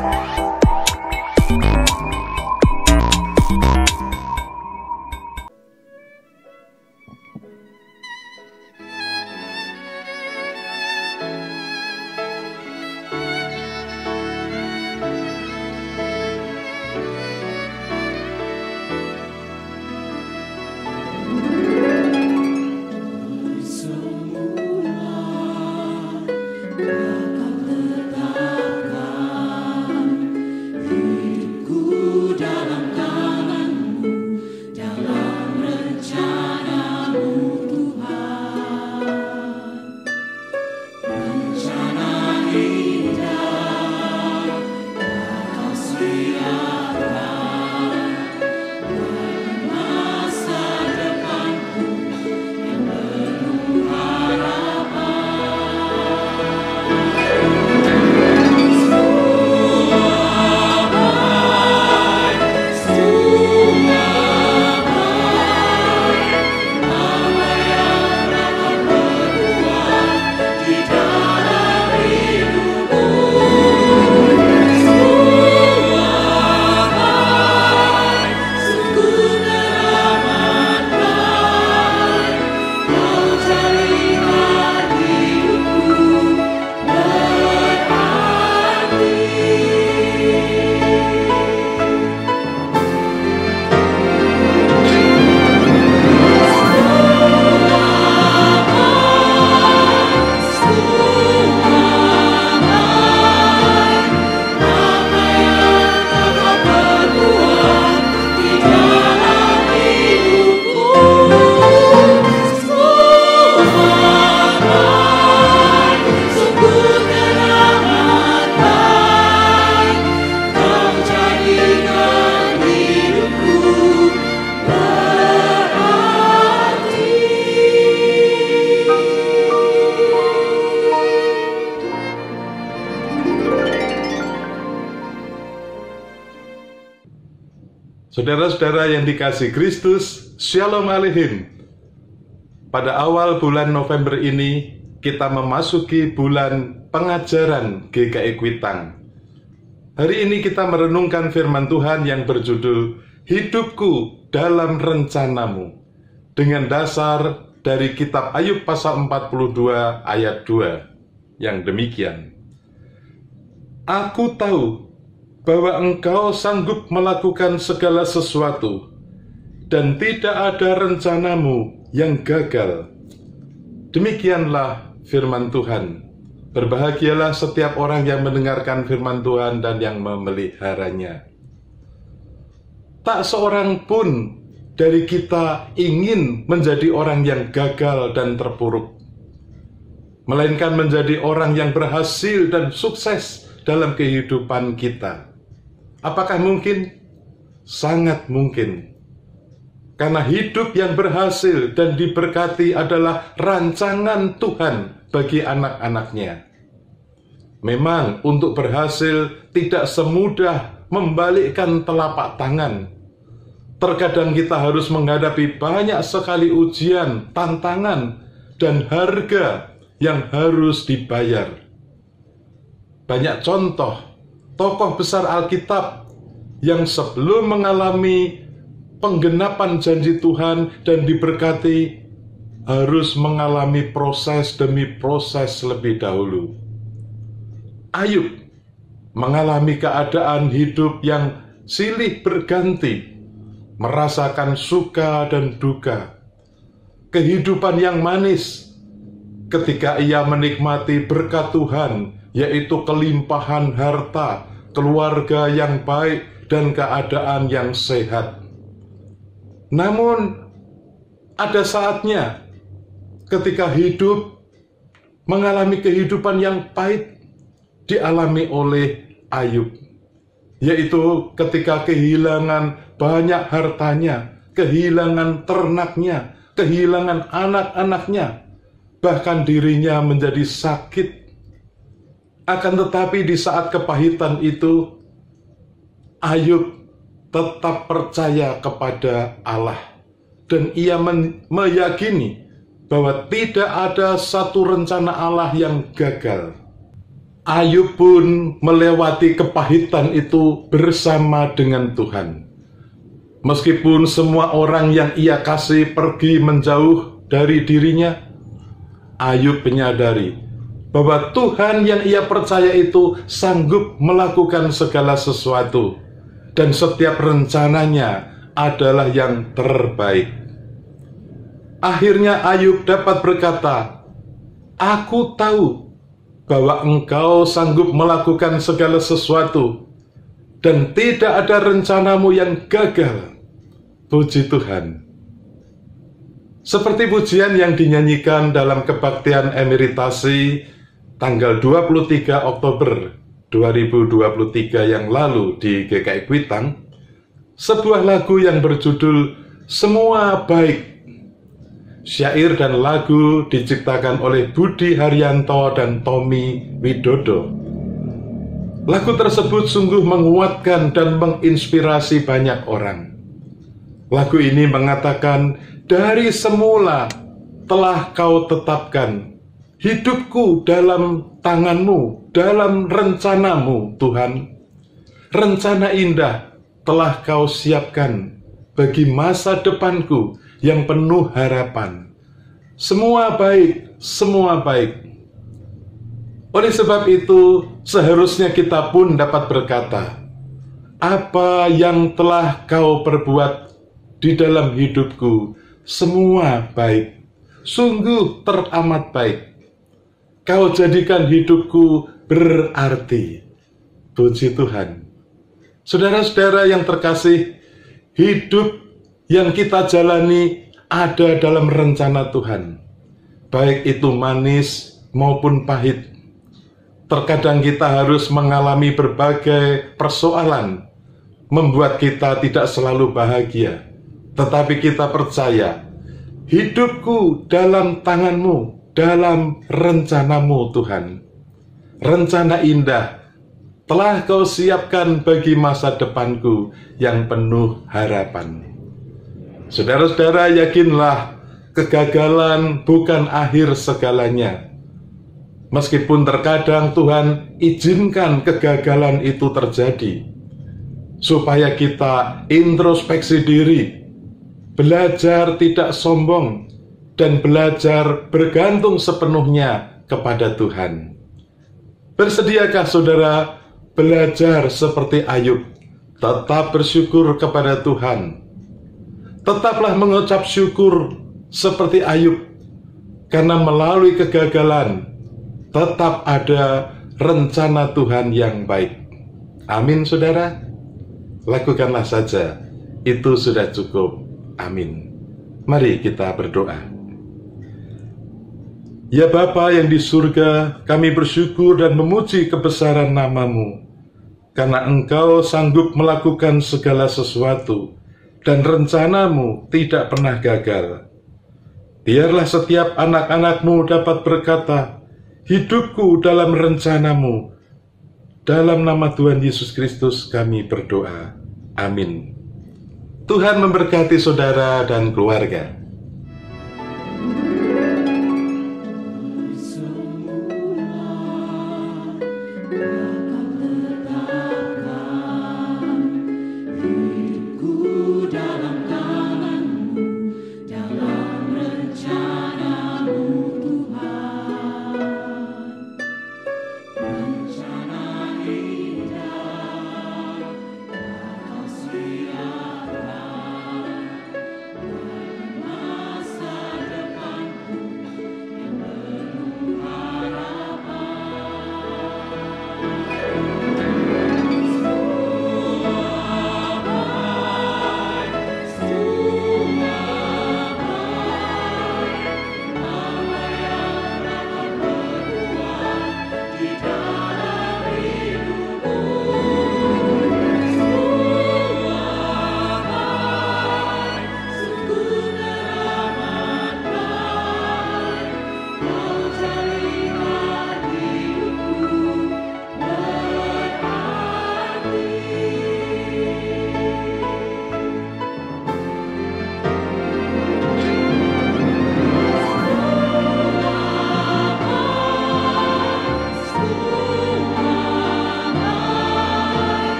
Música Saudara-saudara yang dikasih Kristus, Shalom Aleichem. Pada awal bulan November ini, kita memasuki bulan pengajaran GKI Kuitang. Hari ini kita merenungkan firman Tuhan yang berjudul Hidupku dalam Rencanamu dengan dasar dari kitab Ayub pasal 42 ayat 2 yang demikian. Aku tahu bahwa engkau sanggup melakukan segala sesuatu, dan tidak ada rencanamu yang gagal. Demikianlah firman Tuhan. Berbahagialah setiap orang yang mendengarkan firman Tuhan dan yang memeliharanya. Tak seorang pun dari kita ingin menjadi orang yang gagal dan terpuruk, melainkan menjadi orang yang berhasil dan sukses dalam kehidupan kita. Apakah mungkin? Sangat mungkin. Karena hidup yang berhasil dan diberkati adalah rancangan Tuhan bagi anak-anaknya. Memang untuk berhasil tidak semudah membalikkan telapak tangan. Terkadang kita harus menghadapi banyak sekali ujian, tantangan, dan harga yang harus dibayar. Banyak contoh tokoh besar Alkitab yang sebelum mengalami penggenapan janji Tuhan dan diberkati harus mengalami proses demi proses lebih dahulu. Ayub mengalami keadaan hidup yang silih berganti, merasakan suka dan duka, kehidupan yang manis ketika ia menikmati berkat Tuhan yaitu kelimpahan harta, keluarga yang baik, dan keadaan yang sehat. Namun, ada saatnya ketika hidup mengalami kehidupan yang pahit dialami oleh Ayub, yaitu ketika kehilangan banyak hartanya, kehilangan ternaknya, kehilangan anak-anaknya, bahkan dirinya menjadi sakit akan tetapi di saat kepahitan itu, Ayub tetap percaya kepada Allah. Dan ia meyakini bahwa tidak ada satu rencana Allah yang gagal. Ayub pun melewati kepahitan itu bersama dengan Tuhan. Meskipun semua orang yang ia kasih pergi menjauh dari dirinya, Ayub menyadari bahwa Tuhan yang ia percaya itu sanggup melakukan segala sesuatu, dan setiap rencananya adalah yang terbaik. Akhirnya Ayub dapat berkata, "Aku tahu bahwa engkau sanggup melakukan segala sesuatu dan tidak ada rencanamu yang gagal. Puji Tuhan. Seperti pujian yang dinyanyikan dalam kebaktian emeritasi tanggal 23 Oktober 2023 yang lalu di GKI Kuitang, sebuah lagu yang berjudul Semua Baik Syair dan lagu diciptakan oleh Budi Haryanto dan Tommy Widodo. Lagu tersebut sungguh menguatkan dan menginspirasi banyak orang. Lagu ini mengatakan, "Dari semula telah kau tetapkan hidupku dalam tanganmu, dalam rencanamu, Tuhan. Rencana indah telah kau siapkan bagi masa depanku yang penuh harapan. Semua baik, semua baik. Oleh sebab itu, seharusnya kita pun dapat berkata, "Apa yang telah kau perbuat di dalam hidupku, semua baik, sungguh teramat baik. Kau jadikan hidupku berarti." Puji Tuhan. Saudara-saudara yang terkasih, hidup yang kita jalani ada dalam rencana Tuhan, baik itu manis maupun pahit. Terkadang kita harus mengalami berbagai persoalan, membuat kita tidak selalu bahagia, tetapi kita percaya hidupku dalam tanganmu, dalam rencanamu, Tuhan. Rencana indah telah kau siapkan bagi masa depanku yang penuh harapan. Saudara-saudara, yakinlah kegagalan bukan akhir segalanya. Meskipun terkadang Tuhan izinkan kegagalan itu terjadi, supaya kita introspeksi diri, belajar tidak sombong, dan belajar bergantung sepenuhnya kepada Tuhan. Bersediakah saudara belajar seperti Ayub, tetap bersyukur kepada Tuhan, tetaplah mengucap syukur seperti Ayub, karena melalui kegagalan tetap ada rencana Tuhan yang baik. Amin, saudara. Lakukanlah saja, itu sudah cukup. Amin. Mari kita berdoa. Ya Bapa yang di surga, kami bersyukur dan memuji kebesaran namamu, karena Engkau sanggup melakukan segala sesuatu dan rencanamu tidak pernah gagal. Biarlah setiap anak-anakmu dapat berkata, hidupku dalam rencanamu. Dalam nama Tuhan Yesus Kristus kami berdoa. Amin. Tuhan memberkati saudara dan keluarga.